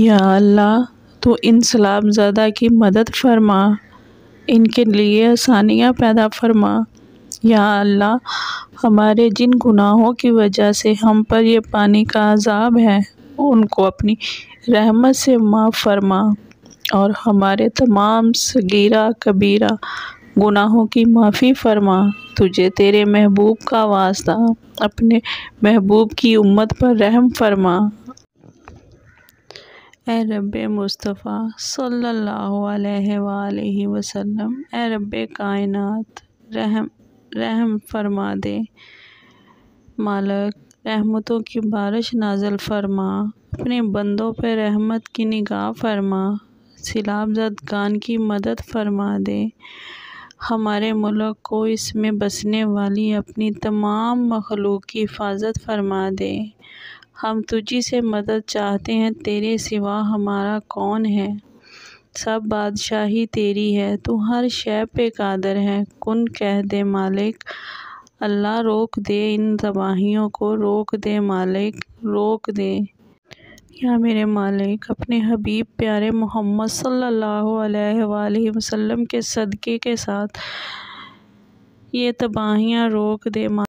या अल्लाह तो इन सलामज़दा की मदद फरमा। इनके लिए आसानियाँ पैदा फरमा। या अल्लाह, हमारे जिन गुनाहों की वजह से हम पर यह पानी का अज़ाब है, उनको अपनी रहमत से माफ़ फरमा। और हमारे तमाम सगीरा, कबीरा गुनाहों की माफ़ी फरमा। तुझे तेरे महबूब का वास्ता अपने महबूब की उम्मत पर रहम फरमा। ए रब मुस्तफ़ा सल्लल्लाहु अलैहि वसल्लम, ए रब कायनात, रहम रहम फरमा दे। मालक, रहमतों की बारिश नाजल फरमा। अपने बंदों पर रहमत की निगाह फरमा। सिलाब गान की मदद फरमा दे। हमारे मुल्क को इसमें बसने वाली अपनी तमाम मखलूक की हिफाजत फरमा दे। हम तुझी से मदद चाहते हैं, तेरे सिवा हमारा कौन है? सब बादशाही तेरी है, तू हर शय पे कादर है। कुन कह दे मालिक, अल्लाह रोक दे इन तबाहियों को, रोक दे मालिक, रोक दे। या मेरे मालिक, अपने हबीब प्यारे मोहम्मद सल्लल्लाहु अलैहि वसल्लम के सदक़े के साथ ये तबाहियाँ रोक दे